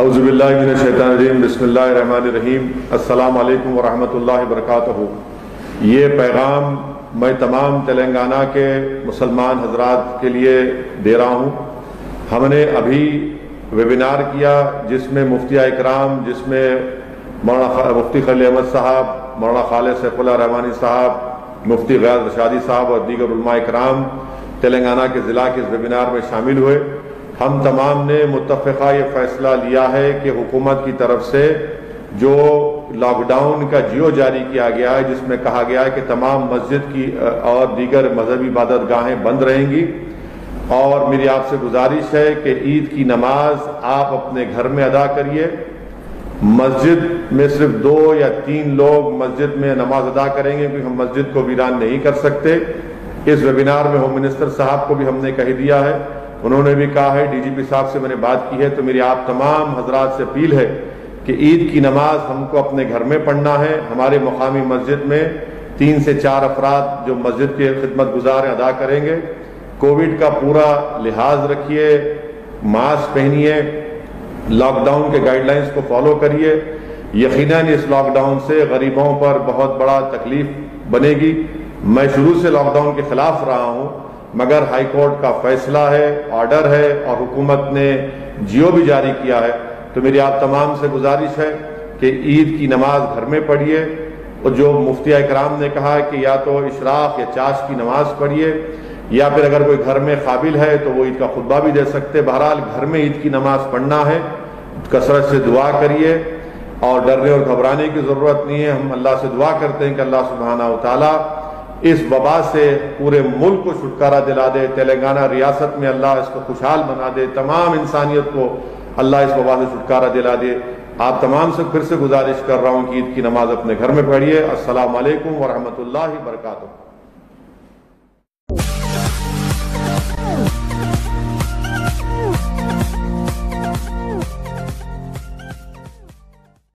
اعوذ باللہ من الشیطان الرجیم، بسم اللہ الرحمن الرحیم، السلام علیکم ورحمۃ اللہ وبرکاتہ۔ یہ پیغام میں تمام تلنگانہ کے مسلمان حضرات کے لیے دے رہا ہوں۔ ہم نے ابھی ویبینار کیا جس میں مفتی اکرام، جس میں مولانا مفتی خلی احمد صاحب، مولانا خالد سیف اللہ رحمانی صاحب، مفتی غیر رشادی صاحب اور دیگر علماء اکرام تلنگانہ کے ضلع کے اس ویبینار میں شامل ہوئے۔ ہم تمام نے متفقہ یہ فیصلہ لیا ہے کہ حکومت کی طرف سے جو لاک ڈاؤن کا جیو جاری کیا گیا ہے، جس میں کہا گیا ہے کہ تمام مسجد کی اور دیگر مذہبی عبادت گاہیں بند رہیں گی۔ اور میری آپ سے گزارش ہے کہ عید کی نماز آپ اپنے گھر میں ادا کریے۔ مسجد میں صرف دو یا تین لوگ مسجد میں نماز ادا کریں گے، کیونکہ ہم مسجد کو ویران نہیں کر سکتے۔ اس ویبینار میں ہوم منسٹر صاحب کو بھی ہم نے کہہ دیا ہے۔ انہوں نے بھی کہا ہے، ڈی جی پی صاحب سے میں نے بات کی ہے، تو میری آپ تمام حضرات سے اپیل ہے کہ عید کی نماز ہم کو اپنے گھر میں پڑھنا ہے۔ ہمارے مقامی مسجد میں تین سے چار افراد جو مسجد کے خدمت گزار ادا کریں گے۔ کووڈ کا پورا لحاظ رکھیے، ماسک پہنیے، لاک ڈاؤن کے گائیڈ لائنز کو فالو کریے۔ یقیناً اس لاک ڈاؤن سے غریبوں پر بہت بڑا تکلیف بنے گی۔ میں شروع سے لاک ڈاؤن کے خلاف رہا ہوں۔ مگر ہائی کورٹ کا فیصلہ ہے، آرڈر ہے اور حکومت نے جیو بھی جاری کیا ہے۔ تو میری آپ تمام سے گزارش ہے کہ عید کی نماز گھر میں پڑھیے۔ اور جو مفتی اکرام نے کہا کہ یا تو اشراق یا چاش کی نماز پڑھیے، یا پھر اگر کوئی گھر میں قابل ہے تو وہ عید کا خطبہ بھی دے سکتے۔ بہرحال گھر میں عید کی نماز پڑھنا ہے۔ کثرت سے دعا کریے۔ اور ڈرنے اور گھبرانے کی ضرورت نہیں ہے۔ ہم اللہ سے دعا کرتے ہیں کہ اللہ سبحانہ و تعالیٰ اس وبا سے پورے ملک کو چھٹکارا دلا دے، تلنگانہ ریاست میں اللہ اس کو خوشحال بنا دے، تمام انسانیت کو اللہ اس وبا سے چھٹکارا دلا دے۔ آپ تمام سے پھر سے گزارش کر رہا ہوں کہ عید کی نماز اپنے گھر میں پڑھیے۔ السلام علیکم ورحمۃ اللہ وبرکاتہ۔